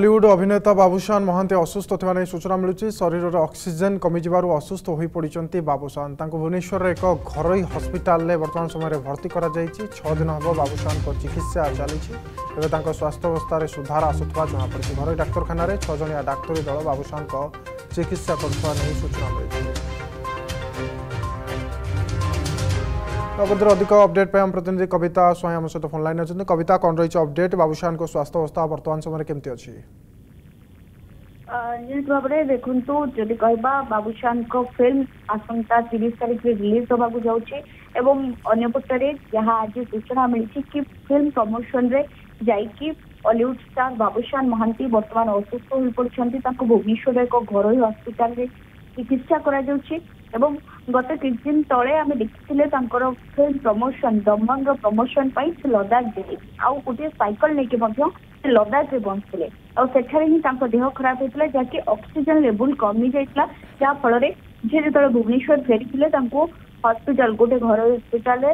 বলিউড অভিনেতা বাবুসান মহান্তি অসুস্থ থাকা নিয়ে সূচনা মিলুଛି শরীরের অক্সিজেন কমিযার অসুস্থ হয়ে পড়ছেন বাবুসান তা ভুবনেশ্বরের এক ঘরোই হসপিটাল বর্তমান সময় ভর্তি করা যাই ছদিন হব বাবুসান চিকিৎসা চালছে এবার তাঁর স্বাস্থ্য অবস্থায় সুধার আসুক জনাপড়ি ঘরোই ডাক্তারখানার ছজিয়া ডাক্তারী দল বাবুসান চিকিৎসা করুয়া নিয়ে সূচনা মিলছে নগদর অধিক অপডেট পাই আমার প্রতিনিধি কবিতা স্বয়ং আমার সহ ফোন লাইন অনেক কবিতা কন রয়েছে অপডেট বাবুসাহান স্বাস্থ্য অবস্থা বর্তমান সময় কেমতি অছি নিহত ভাবে দেখন্তু যদি কহবা বাবুশানক ফিল্ম আসন্তা তিরিশ তারিখে রিলিজ হওয়া যাচ্ছে এবং অন্য পক্ষে যাহা আজ সূচনা মিলছে কি ফিল্ম প্রমোশন রে যাই কি অলিউড স্টার বাবুশান মহান্তি বর্তমান অসুস্থ হয়ে পড়ছেন তাকে ভুবনেশ্বর এক ঘরোই হসপিটালে চিকিৎসা করা যাচ্ছে ଏବଂ ଗତ କିଛି ଦିନ ତଳେ ଆମେ ଦେଖିଥିଲେ ତାଙ୍କର ଫିଲ୍ମ ପ୍ରମୋସନ ଦମନର ପ୍ରମୋସନ ପାଇଁ ସେ ଲଦାଖ ଯାଇ ଆଉ ଗୋଟିଏ ସାଇକେଲ ନେଇକି ମଧ୍ୟ ସେ ଲଦାଖରେ ପହଞ୍ଚିଥିଲେ ଆଉ ସେଠାରେ ହିଁ ତାଙ୍କ ଦେହ ଖରାପ ହେଇଥିଲା ଯାହାକି ଅକ୍ସିଜେନ୍ ଲେବୁଲ କମି ଯାଇଥିଲା ଯାହାଫଳରେ ସେ ଯେତେବେଳେ ଭୁବନେଶ୍ୱର ଫେରିଥିଲେ ତାଙ୍କୁ ହସ୍ପିଟାଲ ଗୋଟେ ଘର ହସ୍ପିଟାଲରେ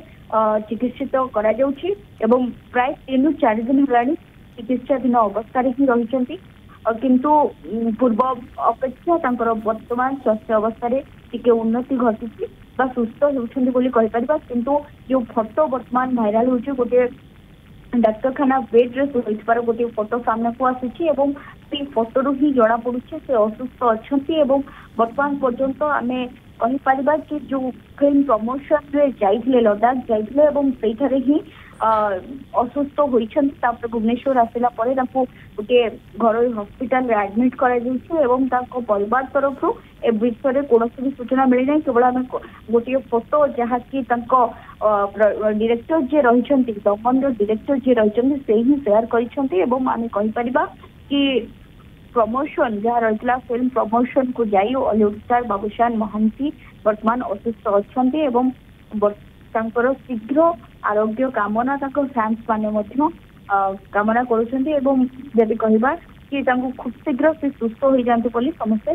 ଚିକିତ୍ସିତ କରାଯାଉଛି ଏବଂ ପ୍ରାୟ ତିନିରୁ ଚାରି ଦିନ ହେଲାଣି ଚିକିତ୍ସାଧୀନ ଅବସ୍ଥାରେ ହିଁ ରହିଛନ୍ତି କିନ୍ତୁ ପୂର୍ବ ଅପେକ୍ଷା ତାଙ୍କର ବର୍ତ୍ତମାନ ସ୍ୱାସ୍ଥ୍ୟ ଅବସ୍ଥାରେ ଟିକେ ଉନ୍ନତି ଘଟିଛି ବା ସୁସ୍ଥ ହେଉଛନ୍ତି ବୋଲି କହିପାରିବା କିନ୍ତୁ ଯୋଉ ଫଟୋ ବର୍ତ୍ତମାନ ଭାଇରାଲ ହେଉଛି ଗୋଟିଏ ଡାକ୍ତରଖାନା ରେ ଶୋଇଥିବାର ଗୋଟିଏ ଫଟୋ ସାମ୍ନାକୁ ଆସିଛି ଏବଂ ସେଇ ରୁ ହିଁ ଜଣାପଡୁଛି ସେ ଅସୁସ୍ଥ ଅଛନ୍ତି ଏବଂ ବର୍ତ୍ତମାନ ପର୍ଯ୍ୟନ୍ତ ଆମେ କହିପାରିବା ଯେ ଯୋଉ ଫିଲ୍ମ ପ୍ରମୋସନରେ ଯାଇଥିଲେ ଲଦାଖ ଯାଇଥିଲେ ଏବଂ ସେଇଠାରେ ହିଁ ଅସୁସ୍ଥ ହୋଇଛନ୍ତି ତାପରେ ଭୁବନେଶ୍ୱର ଆସିଲା ପରେ ତାଙ୍କୁ ଗୋଟିଏ ଘରୋଇ ହସ୍ପିଟାଲରେ ଆଡମିଟ୍ କରାଯାଇଛି ଏବଂ ତାଙ୍କ ପରିବାର ତରଫରୁ ଏ ବିଷୟରେ କୌଣସି ବି ସୂଚନା ମିଳିନାହିଁ କେବଳ ଆମେ ଗୋଟିଏ ଫଟୋ ଯାହାକି ତାଙ୍କ ଡିରେକ୍ଟର ଯିଏ ରହିଛନ୍ତି ଦମନର ଡିରେକ୍ଟର ଯିଏ ରହିଛନ୍ତି ସେ ହିଁ ସେୟାର କରିଛନ୍ତି ଏବଂ ଆମେ କହିପାରିବା କି ପ୍ରମୋସନ ଯାହା ରହିଥିଲା ଫିଲ୍ମ ପ୍ରମୋସନକୁ ଯାଇ ଅଲିଉଡ ଷ୍ଟାର ବାବୁଶାନ ମହାନ୍ତି ବର୍ତ୍ତମାନ ଅସୁସ୍ଥ ଅଛନ୍ତି ଏବଂ ତାଙ୍କର ଶୀଘ୍ର ଆରୋଗ୍ୟ କାମନା ତାଙ୍କ ଫ୍ୟାନ୍ସ ମାନେ ମଧ୍ୟ କାମନା କରୁଛନ୍ତି ଏବଂ ଯଦି କହିବା କି ତାଙ୍କୁ ଖୁବ୍ ଶୀଘ୍ର ସେ ସୁସ୍ଥ ହୋଇଯାଆନ୍ତୁ ବୋଲି ସମସ୍ତେ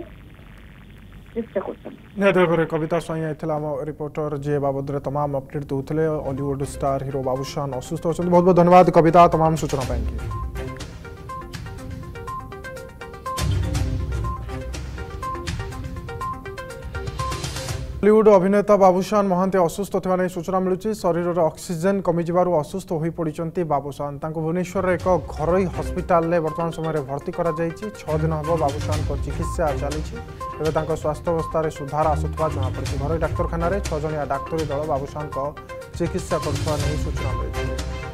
ନିହାତି ଭାବରେ କବିତା ସ୍ୱାଇଁ ଆଇଥିଲା ଆମ ରିପୋର୍ଟର ଯିଏ ବାବଦରେ ତମାମ ଅପଡେଟ୍ ଦେଉଥିଲେ ଅଲିଉଡ୍ ଷ୍ଟାର ହିରୋ ବାବୁଶାନ ଅସୁସ୍ଥ ଅଛନ୍ତି ବହୁତ ବହୁତ ଧନ୍ୟବାଦ କବିତା ତମାମ ସୂଚନା ପାଇଁ ଟଲିଉଡ୍ ଅଭିନେତା ବାବୁସାନ ମହାନ୍ତି ଅସୁସ୍ଥ ଥିବା ନେଇ ସୂଚନା ମିଳୁଛି ଶରୀରରେ ଅକ୍ସିଜେନ୍ କମିଯିବାରୁ ଅସୁସ୍ଥ ହୋଇପଡ଼ିଛନ୍ତି ବାବୁସାନ ତାଙ୍କୁ ଭୁବନେଶ୍ୱରର ଏକ ଘରୋଇ ହସ୍ପିଟାଲରେ ବର୍ତ୍ତମାନ ସମୟରେ ଭର୍ତ୍ତି କରାଯାଇଛି ଛଅ ଦିନ ହେବ ବାବୁସାନଙ୍କ ଚିକିତ୍ସା ଚାଲିଛି ଏବେ ତାଙ୍କ ସ୍ୱାସ୍ଥ୍ୟାବସ୍ଥାରେ ସୁଧାର ଆସୁଥିବା ଜଣାପଡ଼ିଛି ଘରୋଇ ଡାକ୍ତରଖାନାରେ ଛଅ ଜଣିଆ ଡାକ୍ତରୀ ଦଳ ବାବୁସାନଙ୍କ ଚିକିତ୍ସା କରୁଥିବା ନେଇ ସୂଚନା ମିଳିଛି